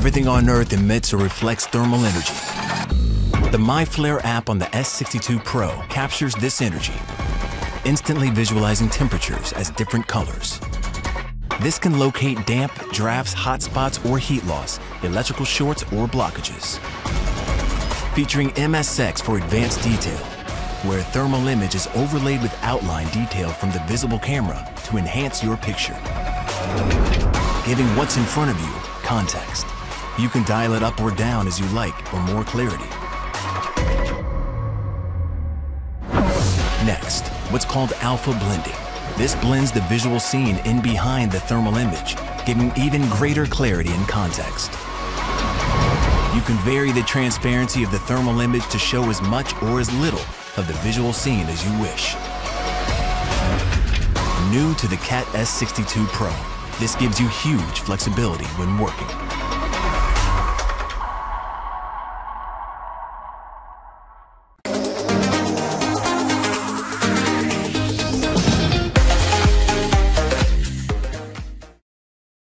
Everything on Earth emits or reflects thermal energy. The MyFLIR app on the S62 Pro captures this energy, instantly visualizing temperatures as different colors. This can locate damp, drafts, hot spots, or heat loss, electrical shorts, or blockages. Featuring MSX for advanced detail, where a thermal image is overlaid with outline detail from the visible camera to enhance your picture. Giving what's in front of you context. You can dial it up or down as you like for more clarity. Next, what's called alpha blending. This blends the visual scene in behind the thermal image, giving even greater clarity and context. You can vary the transparency of the thermal image to show as much or as little of the visual scene as you wish. New to the CAT S62 Pro, this gives you huge flexibility when working.